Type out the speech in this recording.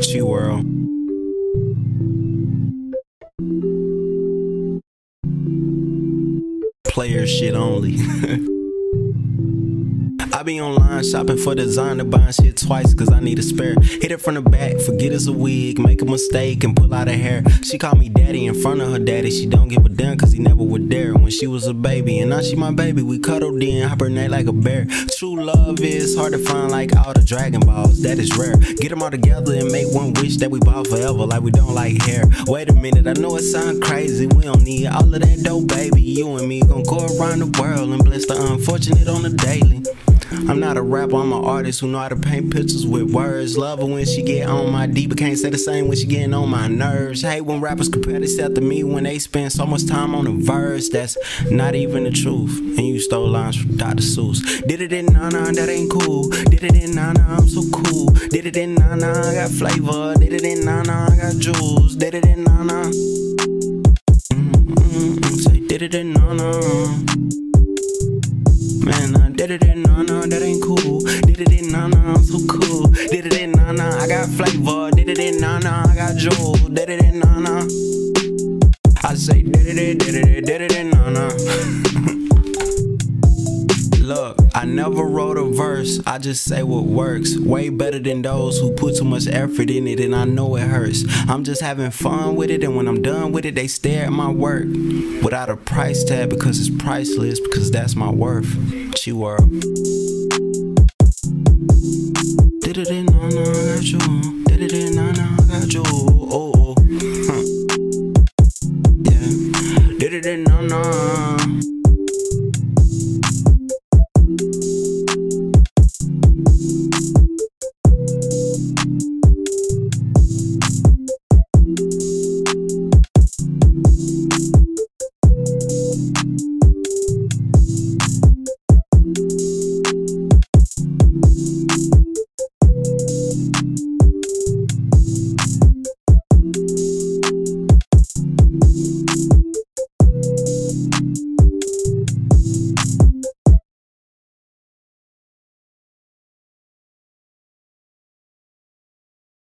ChiWorld. Player shit only. I be online shopping for designer, buying shit twice cause I need a spare. Hit it from the back, forget it's a wig, make a mistake and pull out her hair. She call me daddy in front of her daddy, she don't give a damn cause he never was there when she was a baby. And now she my baby, we cuddled in, hibernate like a bear. True love is hard to find like all the Dragon Balls, that is rare. Get them all together and make one wish that we bought forever like we don't like hair. Wait a minute, I know it sound crazy, we don't need all of that dope, baby. You and me gon' go around the world and bless the unfortunate on the daily. I'm not a rapper, I'm an artist who know how to paint pictures with words. Love her when she get on my D, but can't say the same when she getting on my nerves. Hate when rappers compare themselves to me when they spend so much time on a verse that's not even the truth. And you stole lines from Dr. Seuss. Did it in Nana, that ain't cool. Did it in Nana, I'm so cool. Did it in Nana, I got flavor. Did it in Nana, I got jewels. Did it in Nana. Mm-hmm. Mm, mm, say, did it in Nana. Did it in Nana, that ain't cool. Did it in Nana, I'm so cool. Did it in Nana, I got flavor. Did it in Nana, I got jewel. Did it in Nana. I say, did it, did it, did it in Nana. look, I never wrote a verse, I just say what works. Way better than those who put too much effort in it, and I know it hurts. I'm just having fun with it, and when I'm done with it, they stare at my work without a price tag because it's priceless, because that's my worth. ChiWorld. Did it in, no, no, I got you. Did it in, no, no, I got you. Oh, oh. Huh. Yeah. Did it in, no, no.